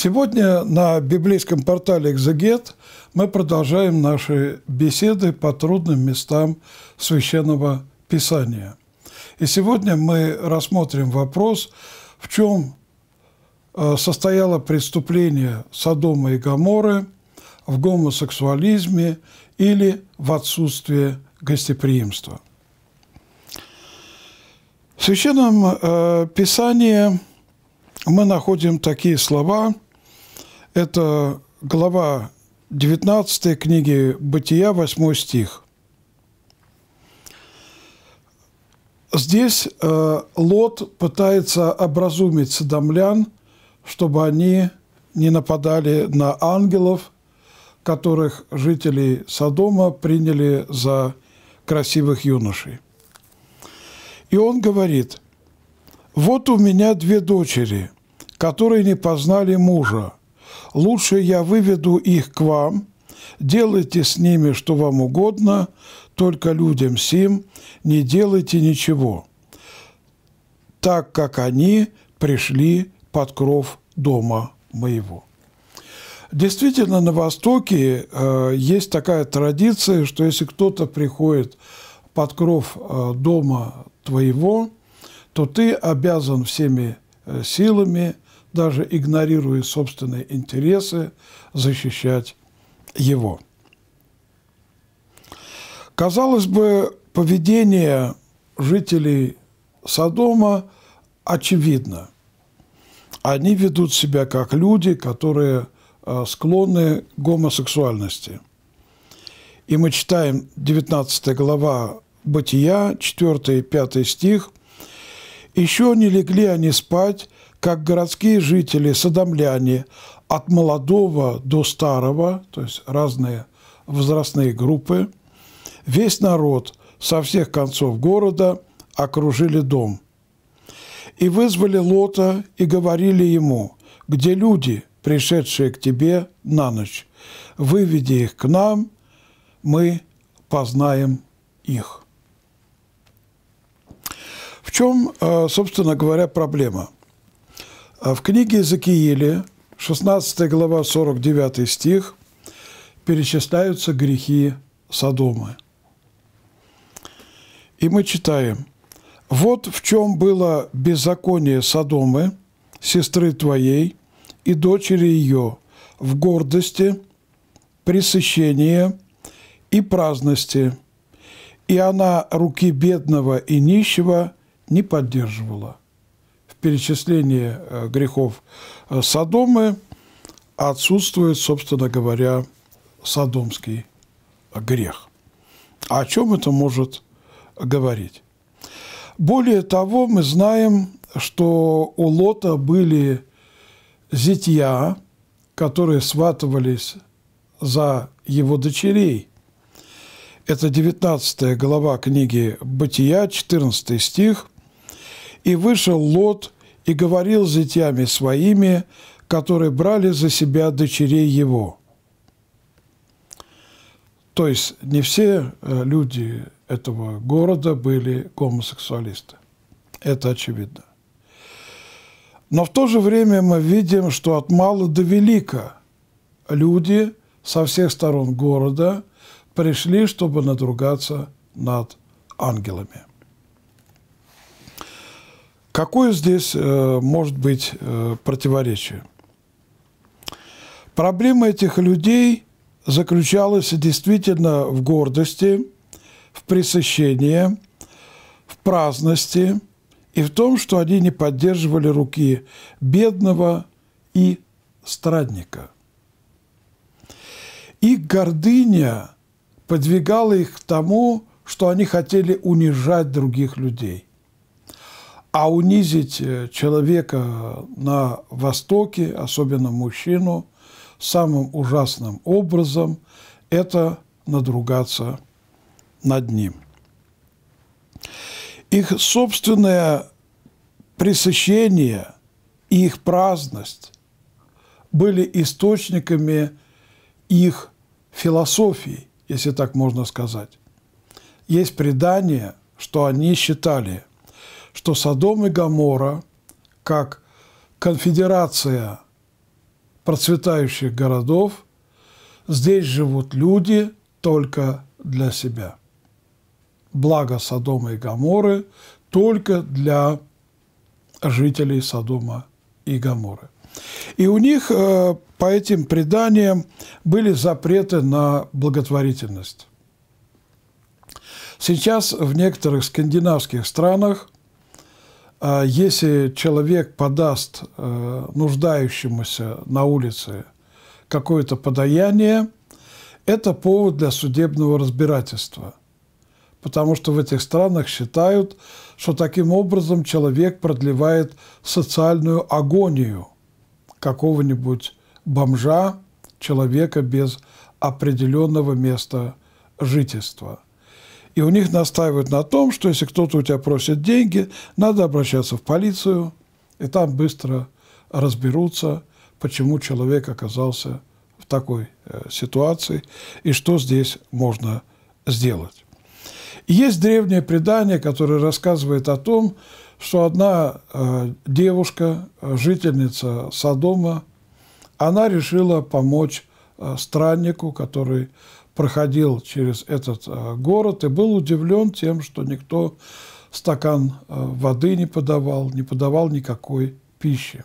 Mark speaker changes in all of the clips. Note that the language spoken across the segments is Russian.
Speaker 1: Сегодня на библейском портале «Экзегет» мы продолжаем наши беседы по трудным местам Священного Писания. И сегодня мы рассмотрим вопрос, в чем э, состояло преступление Содома и Гоморры в гомосексуализме или в отсутствии гостеприимства. В Священном э, Писании мы находим такие слова. Это глава 19 книги «Бытия», 8 стих. Здесь э, Лот пытается образумить садомлян, чтобы они не нападали на ангелов, которых жители Содома приняли за красивых юношей. И он говорит, «Вот у меня две дочери, которые не познали мужа. Лучше я выведу их к вам, делайте с ними, что вам угодно, только людям сим не делайте ничего, так как они пришли под кров дома моего». Действительно, на Востоке э, есть такая традиция, что если кто-то приходит под кров э, дома твоего, то ты обязан всеми э, силами даже игнорируя собственные интересы, защищать его. Казалось бы, поведение жителей Содома очевидно. Они ведут себя как люди, которые э, склонны к гомосексуальности. И мы читаем 19 глава Бытия, 4 и 5 стих. «Еще не легли они спать, как городские жители, садомляне, от молодого до старого, то есть разные возрастные группы, весь народ со всех концов города окружили дом. И вызвали Лота и говорили ему, где люди, пришедшие к тебе на ночь, выведи их к нам, мы познаем их. В чем, э, собственно говоря, проблема – в книге Закииле, 16 глава, 49 стих, перечисляются грехи Содома. И мы читаем, «Вот в чем было беззаконие Содомы, сестры твоей и дочери ее, в гордости, пресыщении и праздности, и она руки бедного и нищего не поддерживала» перечислении э, грехов э, Содомы отсутствует, собственно говоря, содомский грех. О чем это может говорить? Более того, мы знаем, что у Лота были зятья, которые сватывались за его дочерей. Это 19 глава книги «Бытия», 14 стих – и вышел Лот и говорил с зятьями своими, которые брали за себя дочерей его. То есть не все э, люди этого города были гомосексуалисты. Это очевидно. Но в то же время мы видим, что от мала до велика люди со всех сторон города пришли, чтобы надругаться над ангелами. Какое здесь э, может быть э, противоречие? Проблема этих людей заключалась действительно в гордости, в пресыщении, в праздности и в том, что они не поддерживали руки бедного и страдника. Их гордыня подвигала их к тому, что они хотели унижать других людей. А унизить э, человека на Востоке, особенно мужчину, самым ужасным образом – это надругаться над ним. Их собственное пресыщение и их праздность были источниками их философии, если так можно сказать. Есть предание, что они считали, что Содом и Гамора, как конфедерация процветающих городов, здесь живут люди только для себя. Благо Содома и Гаморы только для жителей Содома и Гаморы. И у них э, по этим преданиям были запреты на благотворительность. Сейчас в некоторых скандинавских странах, если человек подаст э, нуждающемуся на улице какое-то подаяние, это повод для судебного разбирательства. Потому что в этих странах считают, что таким образом человек продлевает социальную агонию какого-нибудь бомжа, человека без определенного места жительства. И у них настаивают на том, что если кто-то у тебя просит деньги, надо обращаться в полицию, и там быстро разберутся, почему человек оказался в такой э, ситуации и что здесь можно сделать. Есть древнее предание, которое рассказывает о том, что одна э, девушка, жительница Содома, она решила помочь э, страннику, который проходил через этот э, город и был удивлен тем, что никто стакан воды не подавал, не подавал никакой пищи.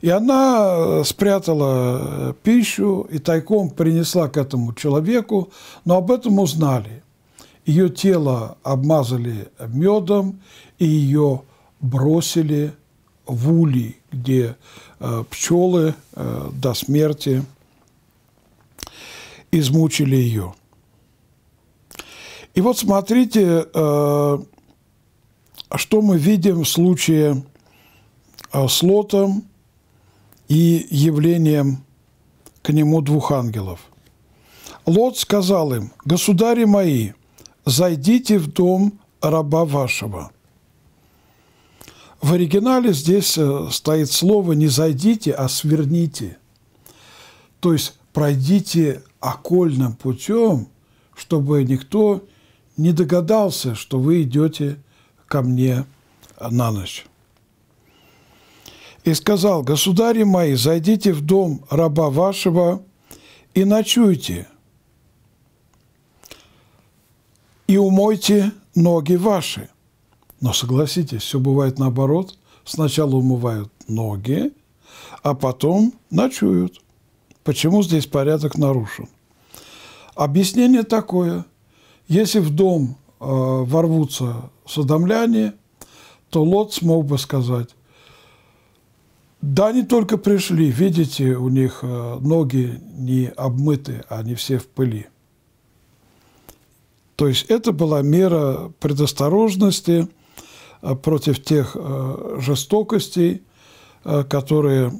Speaker 1: И она спрятала пищу и тайком принесла к этому человеку, но об этом узнали ее тело обмазали медом и ее бросили в улей, где э, пчелы э, до смерти измучили ее. И вот смотрите, э, что мы видим в случае э, с Лотом и явлением к нему двух ангелов. Лот сказал им, «Государи мои, «Зайдите в дом раба вашего». В оригинале здесь э, стоит слово не «зайдите», а «сверните». То есть пройдите окольным путем, чтобы никто не догадался, что вы идете ко мне на ночь. И сказал, государи мои, зайдите в дом раба вашего и ночуйте – и умойте ноги ваши. Но согласитесь, все бывает наоборот. Сначала умывают ноги, а потом ночуют. Почему здесь порядок нарушен? Объяснение такое. Если в дом э, ворвутся садомляне, то Лот смог бы сказать, да, они только пришли, видите, у них э, ноги не обмыты, они все в пыли. То есть это была мера предосторожности э, против тех э, жестокостей, э, которые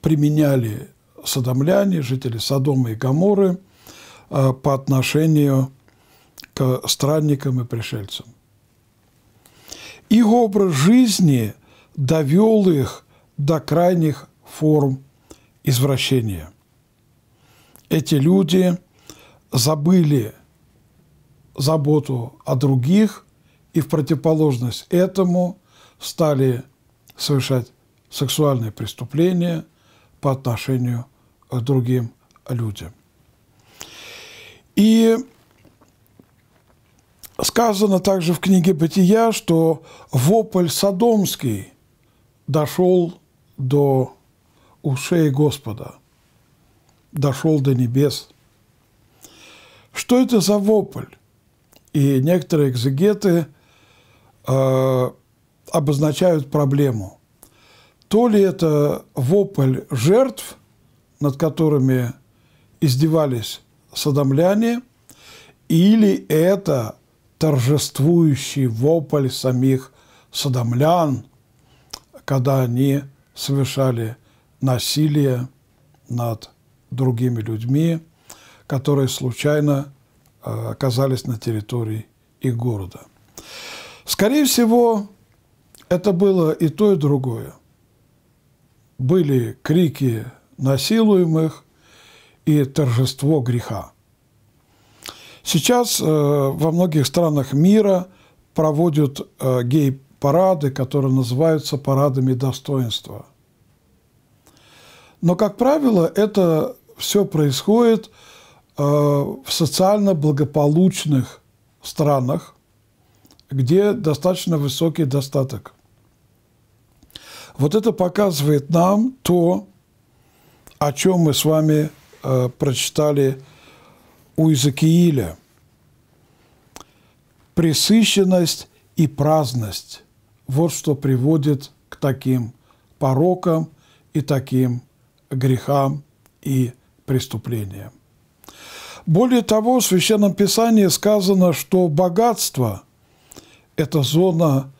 Speaker 1: применяли садомляне, жители Содома и Гаморы по отношению к странникам и пришельцам. Их образ жизни довел их до крайних форм извращения. Эти люди забыли заботу о других и в противоположность этому стали совершать сексуальные преступления по отношению к другим людям. И сказано также в книге «Бытия», что вопль Содомский дошел до ушей Господа, дошел до небес. Что это за вопль? И некоторые экзегеты э, обозначают проблему. То ли это вопль жертв, над которыми издевались садомляне, или это торжествующий вопль самих садомлян, когда они совершали насилие над другими людьми, которые случайно Э, оказались на территории их города. Скорее всего, это было и то, и другое. Были крики насилуемых и торжество греха. Сейчас э, во многих странах мира проводят э, гей-парады, которые называются парадами достоинства. Но, как правило, это все происходит э, в социально благополучных странах, где достаточно высокий достаток. Вот это показывает нам то, о чем мы с вами э, прочитали у Иезекииля. Пресыщенность и праздность – вот что приводит к таким порокам и таким грехам и преступлениям. Более того, в Священном Писании сказано, что богатство – это зона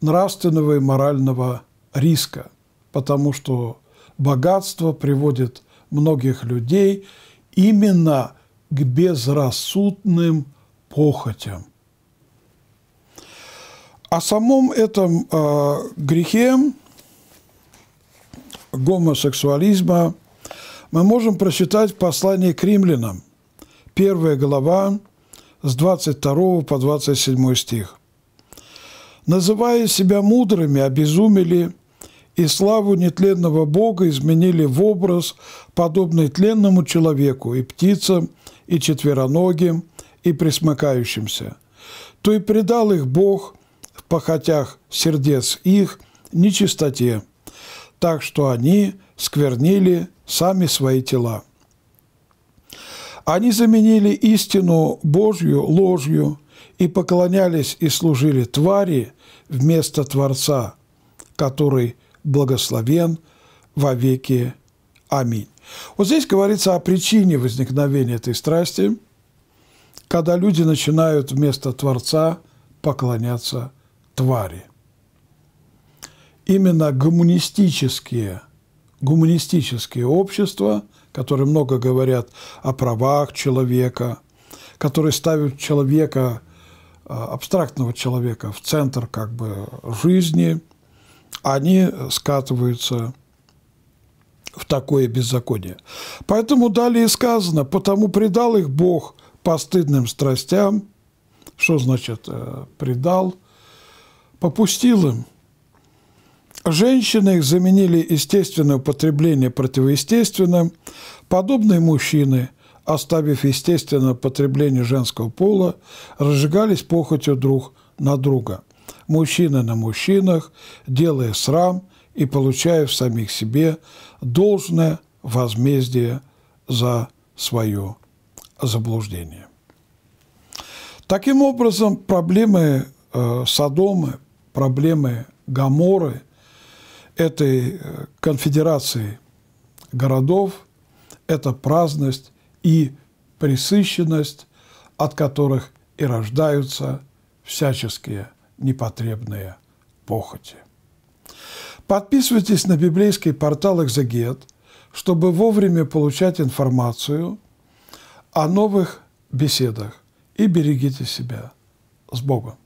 Speaker 1: нравственного и морального риска, потому что богатство приводит многих людей именно к безрассудным похотям. О самом этом э, грехе гомосексуализма мы можем прочитать в послании к римлянам, первая глава с 22 по 27 стих. «Называя себя мудрыми, обезумели и славу нетленного Бога изменили в образ, подобный тленному человеку и птицам, и четвероногим, и присмыкающимся. То и предал их Бог в похотях сердец их нечистоте, так что они сквернили сами свои тела. Они заменили истину Божью ложью и поклонялись и служили твари вместо Творца, который благословен во веки. Аминь. Вот здесь говорится о причине возникновения этой страсти, когда люди начинают вместо Творца поклоняться твари. Именно гуманистические, гуманистические общества, которые много говорят о правах человека, которые ставят человека, а, абстрактного человека в центр как бы жизни – они скатываются в такое беззаконие. Поэтому далее сказано, потому предал их Бог постыдным страстям. Что значит э, предал? Попустил им. Женщины их заменили естественное употребление противоестественным. Подобные мужчины, оставив естественное потребление женского пола, разжигались похотью друг на друга – мужчина на мужчинах, делая срам и получая в самих себе должное возмездие за свое заблуждение. Таким образом, проблемы э, Содомы, проблемы Гаморы, этой э, конфедерации городов – это праздность и присыщенность, от которых и рождаются всяческие непотребные похоти. Подписывайтесь на библейский портал «Экзегет», чтобы вовремя получать информацию о новых беседах и берегите себя. С Богом!